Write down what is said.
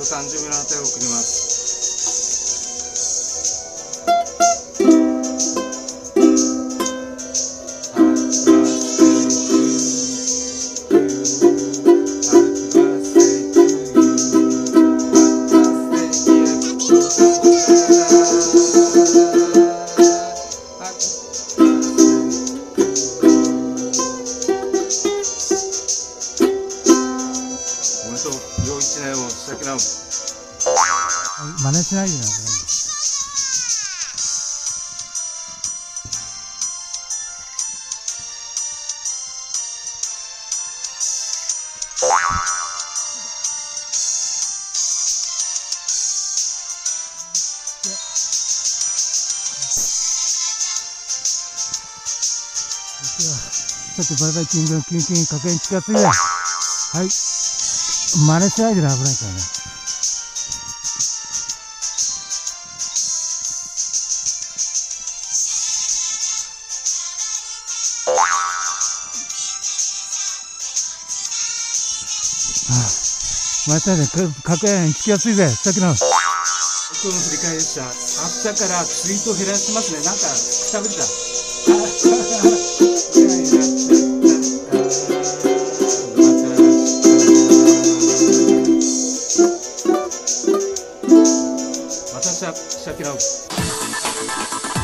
と30秒の値を送ります。Thank you. と陽一ねを真似しないでな、バイバイキングのキンキン、確認近づいて。はい。真似しないでね、危ないからね。真似しないで、確認につきやすいぜ、さっきの。今日の振り返りでした。朝からツイート減らしてますね。なんか、くたびれた。Sat Satirão.